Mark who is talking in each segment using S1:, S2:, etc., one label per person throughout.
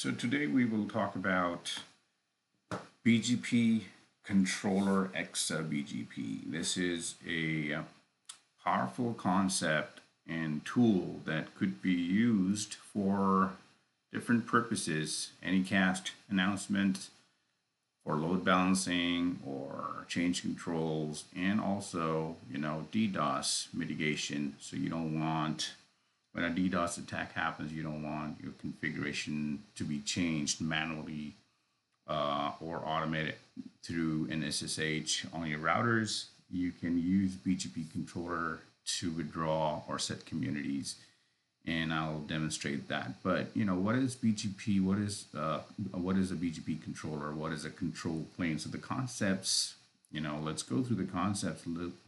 S1: So today we will talk about BGP Controller Exa BGP. This is a powerful concept and tool that could be used for different purposes, Anycast announcement for load balancing or change controls and also, you know, DDoS mitigation. So you don't want when a DDoS attack happens, you don't want your configuration to be changed manually uh, or automated through an SSH on your routers. You can use BGP controller to withdraw or set communities and I'll demonstrate that. But you know, what is BGP? What is uh, what is a BGP controller? What is a control plane? So the concepts, you know, let's go through the concepts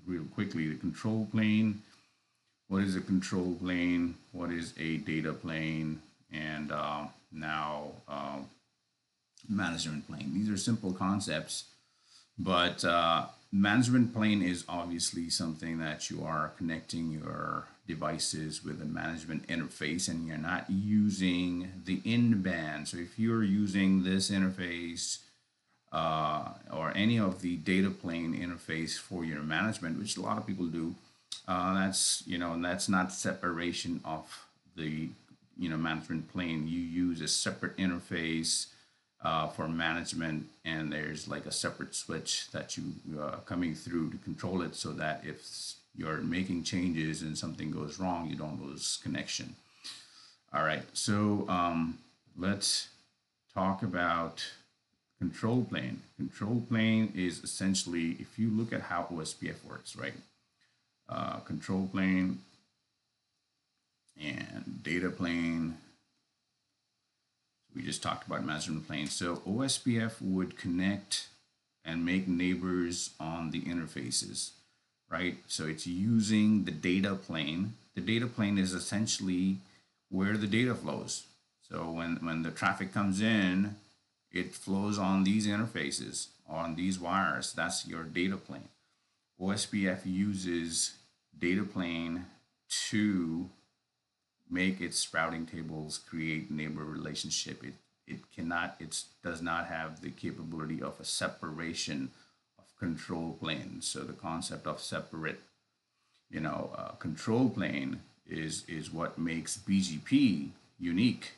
S1: real quickly. The control plane what is a control plane, what is a data plane, and uh, now uh, management plane. These are simple concepts, but uh, management plane is obviously something that you are connecting your devices with a management interface and you're not using the in-band. So if you're using this interface uh, or any of the data plane interface for your management, which a lot of people do, uh, that's you know that's not separation of the you know management plane. You use a separate interface uh, for management, and there's like a separate switch that you uh, coming through to control it, so that if you're making changes and something goes wrong, you don't lose connection. All right, so um, let's talk about control plane. Control plane is essentially, if you look at how OSPF works, right? Uh, control plane and data plane. We just talked about management plane. So OSPF would connect and make neighbors on the interfaces, right? So it's using the data plane. The data plane is essentially where the data flows. So when, when the traffic comes in, it flows on these interfaces, on these wires. That's your data plane. OSPF uses data plane to make its routing tables create neighbor relationship. It, it cannot, it does not have the capability of a separation of control planes. So the concept of separate, you know, uh, control plane is, is what makes BGP unique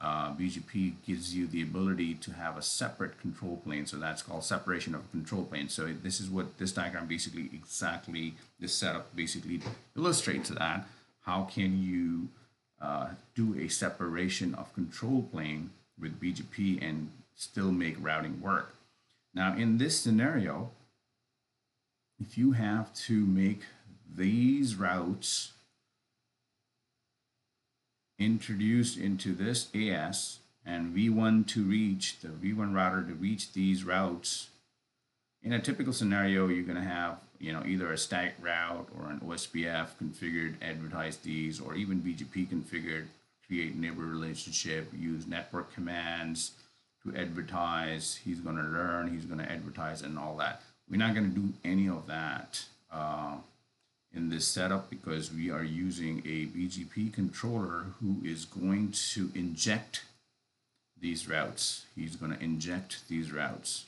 S1: uh, BGP gives you the ability to have a separate control plane. So that's called separation of control plane. So this is what this diagram basically exactly, this setup basically illustrates that. How can you uh, do a separation of control plane with BGP and still make routing work? Now in this scenario, if you have to make these routes introduced into this AS and V1 to reach, the V1 router to reach these routes, in a typical scenario, you're going to have you know either a static route or an OSPF configured, advertise these, or even BGP configured, create neighbor relationship, use network commands to advertise. He's going to learn, he's going to advertise, and all that. We're not going to do any of that. Uh, in this setup because we are using a BGP controller who is going to inject these routes. He's going to inject these routes.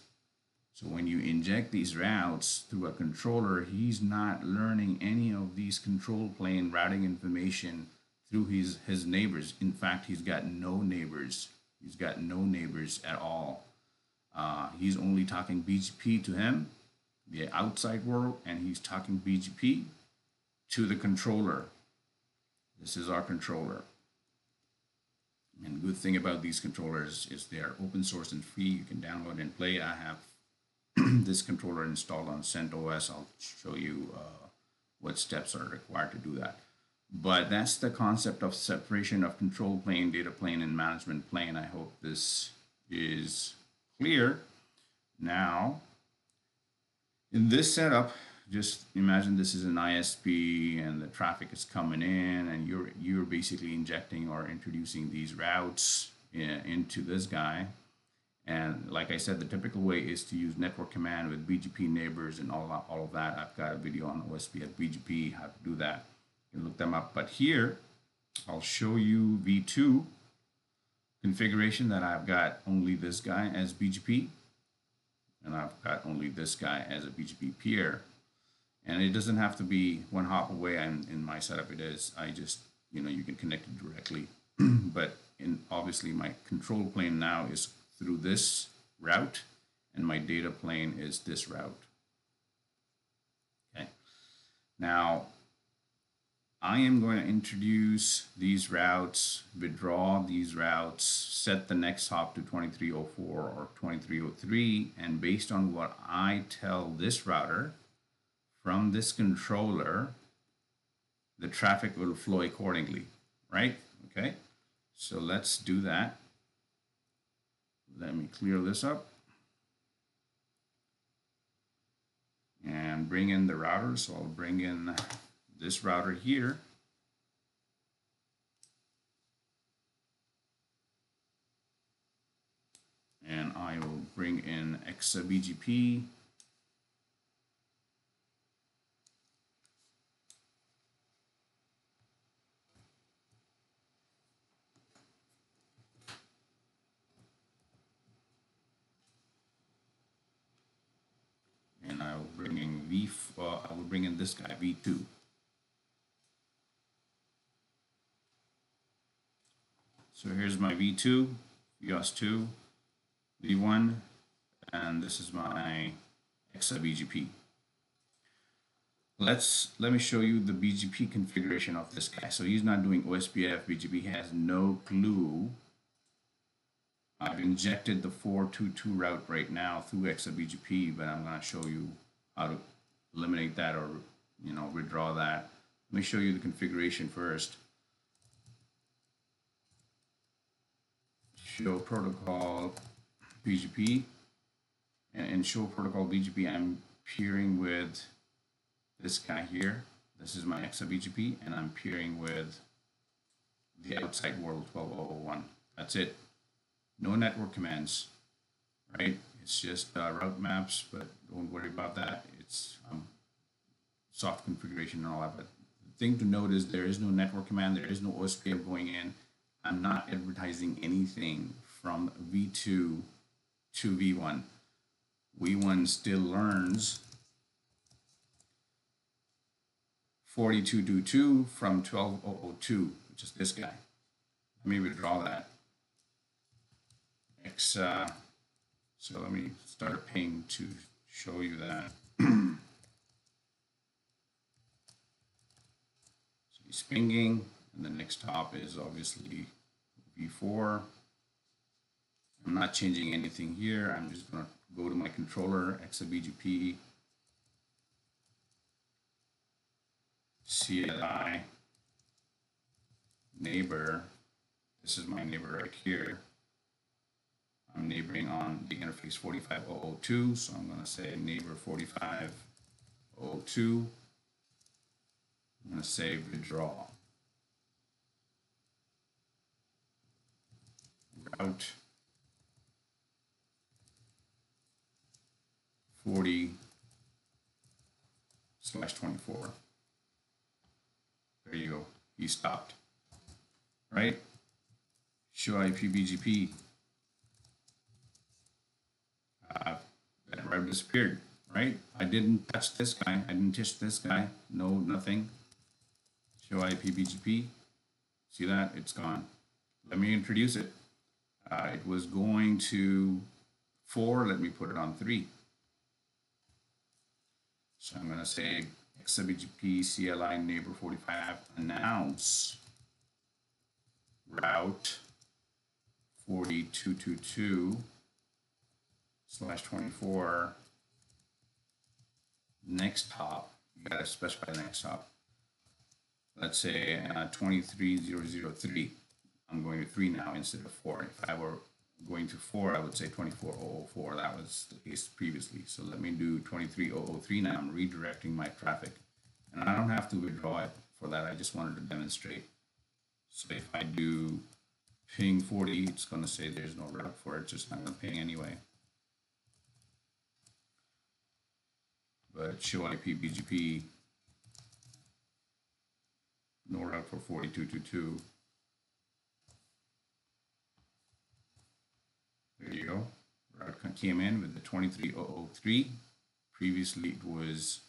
S1: So when you inject these routes through a controller, he's not learning any of these control plane routing information through his, his neighbors. In fact, he's got no neighbors. He's got no neighbors at all. Uh, he's only talking BGP to him, the outside world, and he's talking BGP to the controller. This is our controller. And good thing about these controllers is they are open source and free. You can download and play. I have this controller installed on CentOS. I'll show you uh, what steps are required to do that. But that's the concept of separation of control plane, data plane, and management plane. I hope this is clear. Now, in this setup, just imagine this is an ISP and the traffic is coming in and you're you're basically injecting or introducing these routes in, into this guy. And like I said the typical way is to use network command with BGP neighbors and all, all of that. I've got a video on OSPF BGP how to do that. You can look them up. But here I'll show you V2 configuration that I've got only this guy as BGP and I've got only this guy as a BGP peer. And it doesn't have to be one hop away and in my setup it is. I just, you know, you can connect it directly. but in obviously my control plane now is through this route and my data plane is this route. Okay. Now I am going to introduce these routes, withdraw these routes, set the next hop to 2304 or 2303, and based on what I tell this router from this controller, the traffic will flow accordingly, right? Okay, so let's do that. Let me clear this up. And bring in the router, so I'll bring in this router here and I will bring in ExaBGP and I will bring in V. Uh, I will bring in this guy V2. So here's my V2, EOS2, V1, and this is my ExaBGP. Let's let me show you the BGP configuration of this guy. So he's not doing OSPF BGP. Has no clue. I've injected the 422 route right now through ExaBGP, but I'm going to show you how to eliminate that or you know withdraw that. Let me show you the configuration first. show protocol BGP and show protocol BGP I'm peering with this guy here. This is my ExaBGP and I'm peering with the outside world 12001 that's it. No network commands right? It's just uh, route maps but don't worry about that it's um, soft configuration and all that but the thing to note is there is no network command there is no OSPF going in I'm not advertising anything from V2 to V1. V1 still learns 4222 from 12002, which is this guy. Let me withdraw that. X, uh, so let me start a ping to show you that. so he's pinging. And the next hop is obviously V4. I'm not changing anything here. I'm just going to go to my controller, ExaBGP, CLI, neighbor. This is my neighbor right here. I'm neighboring on the interface 45002, so I'm going to say neighbor 4502. I'm going to say withdraw. route 40 slash 24. There you go. He stopped. Right? Show IP BGP. Uh, that route disappeared. Right? I didn't touch this guy. I didn't touch this guy. No, nothing. Show IP BGP. See that? It's gone. Let me introduce it. Uh, it was going to four, let me put it on three. So I'm going to say ExaBGP CLI neighbor 45 announce route 4222 slash 24 next hop. You got to specify the next hop. Let's say uh, 23003. I'm going to 3 now instead of 4. If I were going to 4, I would say 24004. That was the case previously. So let me do 23003 now. I'm redirecting my traffic. And I don't have to withdraw it for that. I just wanted to demonstrate. So if I do ping 40, it's going to say there's no route for it. It's just not going to ping anyway. But show IP BGP, no route for 4222. There you go. Route came in with the 23003. Previously it was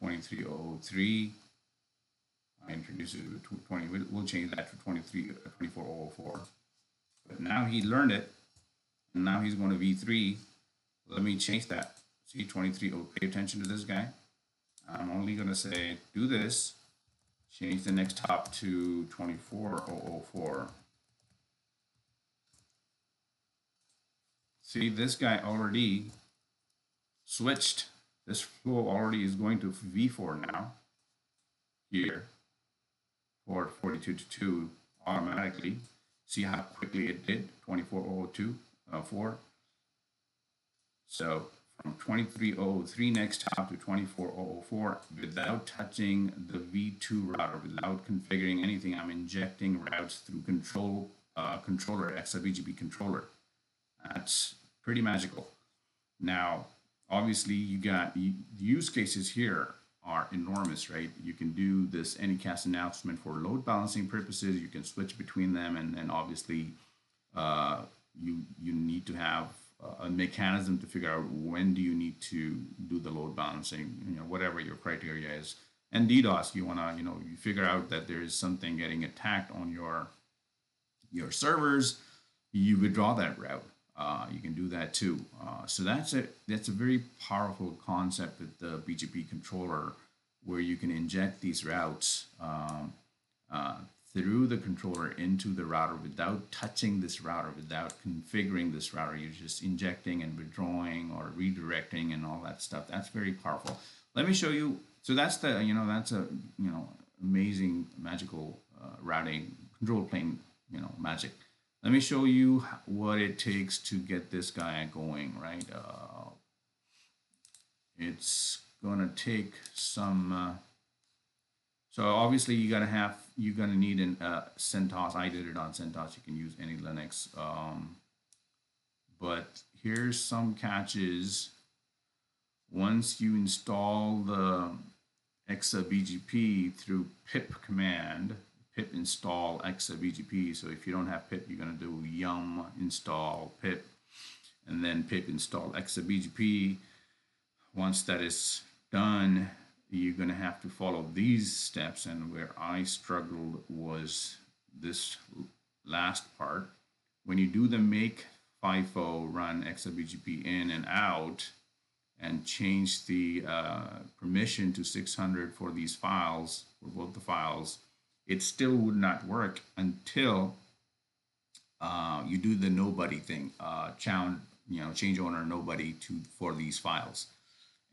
S1: 23003. I introduced it to 20, we'll change that to 23, uh, 24004. But now he learned it, and now he's going to V3. Let me change that. See, 23, oh, pay attention to this guy. I'm only going to say, do this, change the next top to 24004. See, this guy already switched. This flow already is going to V4 now, here, for 42 to 2 automatically. See how quickly it did, 2402, uh, 4. So from 2303 next hop to 2404 without touching the V2 router, without configuring anything. I'm injecting routes through control uh, controller, ExaBGP controller. That's pretty magical. Now, obviously, you got use cases here are enormous, right? You can do this Anycast announcement for load balancing purposes. You can switch between them, and then obviously, uh, you you need to have a mechanism to figure out when do you need to do the load balancing, you know, whatever your criteria is. And DDoS, you want to, you know, you figure out that there is something getting attacked on your your servers, you withdraw that route. Uh, you can do that too. Uh, so that's a that's a very powerful concept with the BGP controller, where you can inject these routes um, through the controller into the router without touching this router, without configuring this router. You're just injecting and withdrawing or redirecting and all that stuff. That's very powerful. Let me show you. So that's the, you know, that's a, you know, amazing magical uh, routing control plane, you know, magic. Let me show you what it takes to get this guy going, right? Uh, it's gonna take some, uh, so obviously you're gonna have, you're gonna need an uh, CentOS. I did it on CentOS. You can use any Linux. Um, but here's some catches. Once you install the ExaBGP through pip command, pip install ExaBGP. So if you don't have pip, you're gonna do yum install pip and then pip install ExaBGP. Once that is done, you're going to have to follow these steps and where I struggled was this last part. When you do the make FIFO run ExaBGP in and out and change the uh, permission to 600 for these files for both the files it still would not work until uh, you do the nobody thing uh, you know change owner nobody to for these files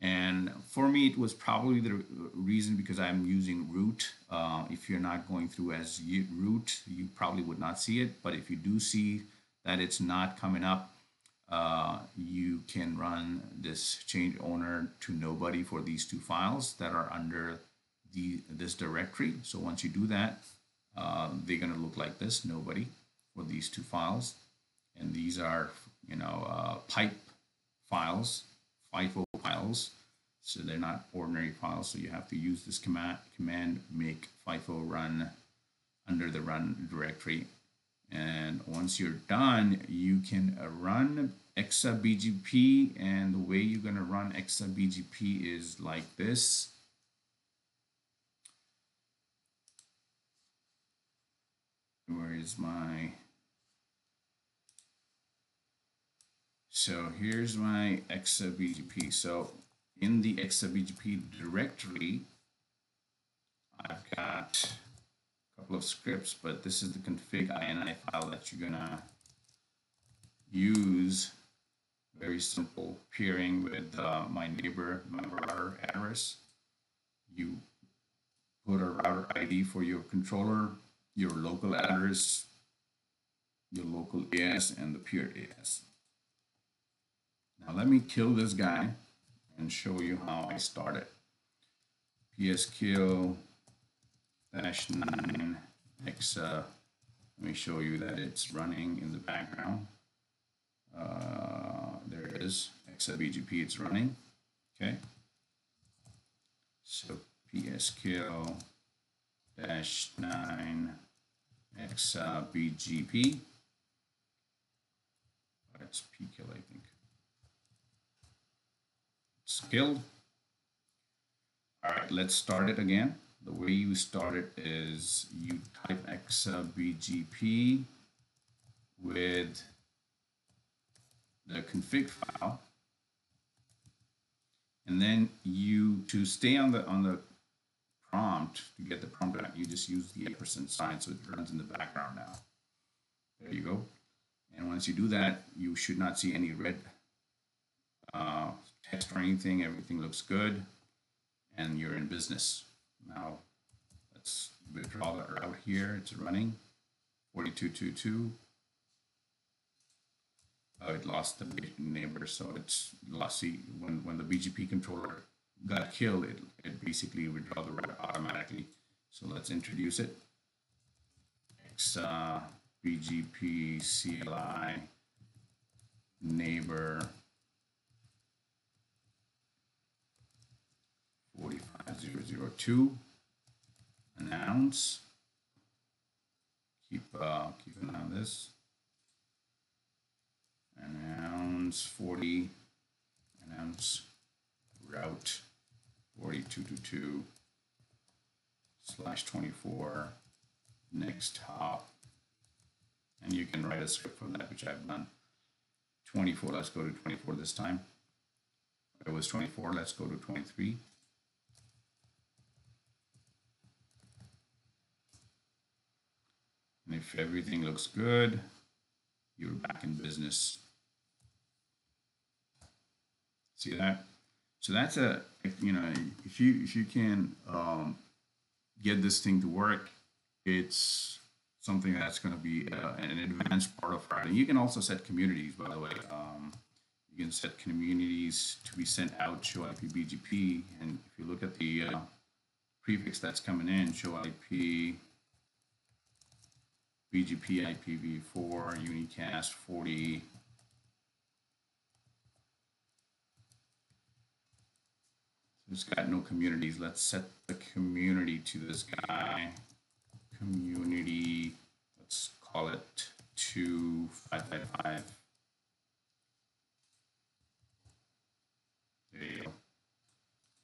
S1: and for me, it was probably the reason because I'm using root. Uh, if you're not going through as root, you probably would not see it. But if you do see that it's not coming up, uh, you can run this change owner to nobody for these two files that are under the this directory. So once you do that, uh, they're going to look like this, nobody for these two files. And these are, you know, uh, pipe files FIFO files. So they're not ordinary files. So you have to use this command, command make FIFO run under the run directory. And once you're done, you can run ExaBGP. And the way you're going to run ExaBGP is like this. Where is my So here's my ExaBGP. So in the ExaBGP directory, I've got a couple of scripts, but this is the config ini file that you're gonna use. Very simple, peering with uh, my neighbor, my router address. You put a router ID for your controller, your local address, your local AS, and the peer AS. Now let me kill this guy and show you how I started. pskill dash 9 exa. Let me show you that it's running in the background. Uh, there it is, ExaBGP, it's running. Okay. So pskill dash 9 ExaBGP. it's pkill, I think. Skilled. All right, let's start it again. The way you start it is you type xbgp with the config file and then you to stay on the on the prompt to get the prompt out you just use the percent sign so it runs in the background now there you go and once you do that you should not see any red uh, text or anything everything looks good and you're in business now let's withdraw that out here it's running 4222 uh, it lost the neighbor, so it's lost. When when the BGP controller got killed, it it basically withdraw the route automatically. So let's introduce it. X uh, BGP CLI neighbor 45002 announce keep uh, keep an eye on this. Announce 40 announce route 4222 slash 24 next hop and you can write a script for that which I've done. 24 let's go to 24 this time. It was 24 let's go to 23 and if everything looks good you're back in business See that? So that's a, you know, if you if you can um, get this thing to work, it's something that's going to be uh, an advanced part of routing. You can also set communities, by the way. Um, you can set communities to be sent out show IP BGP, and if you look at the uh, prefix that's coming in, show IP BGP IPv4 unicast 40 It's got no communities. Let's set the community to this guy. Community, let's call it 2555. There you go.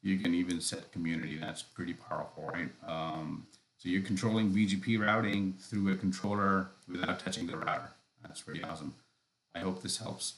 S1: You can even set community. That's pretty powerful, right? Um, so you're controlling BGP routing through a controller without touching the router. That's pretty awesome. I hope this helps.